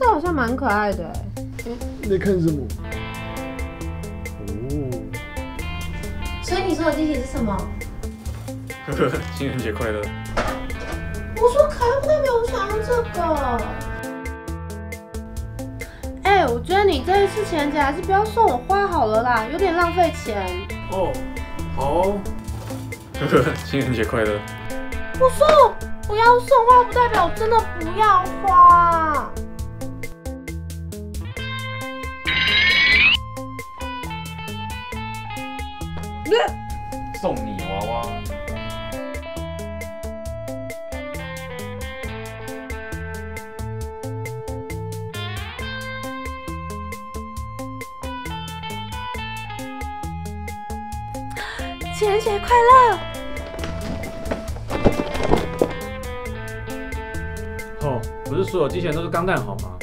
这好像蛮可爱的哎。你在看什么？哦，所以你说的惊喜是什么？呵呵，情人节快乐。我说可爱不代表我想要这个。哎、我觉得你这一次情人节还是不要送我花好了啦，有点浪费钱。哦，好。呵呵，情人节快乐。我说不要送花，不代表我真的不要花。送你娃娃。情人节快乐！哦，不是所有机器人都是钢蛋好吗？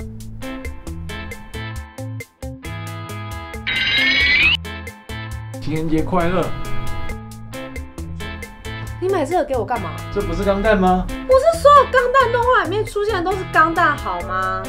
情人节快乐！你买这个给我干嘛？这不是钢弹吗？不是所有钢弹动画里面出现的都是钢弹好吗？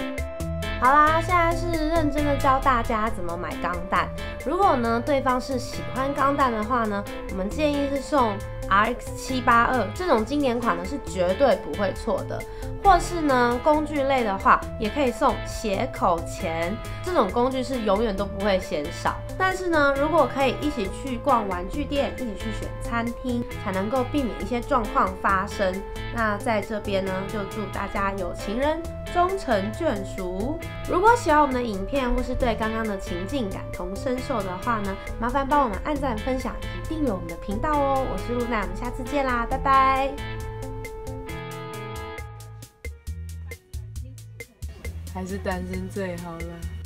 好啦，现在是认真的教大家怎么买钢弹。如果呢对方是喜欢钢弹的话呢，我们建议是送 RX 七八二这种经典款呢是绝对不会错的。或是呢工具类的话，也可以送斜口钳，这种工具是永远都不会嫌少。但是呢，如果可以一起去逛玩具店，一起去选餐厅，才能够避免一些状况发生。那在这边呢，就祝大家有情人终成眷属。如果喜欢我们的影片，或是对刚刚的情境感同身受的话呢，麻烦帮我们按赞、分享以及订阅我们的频道哦。我是露娜，我们下次见啦，拜拜。还是单身最好了。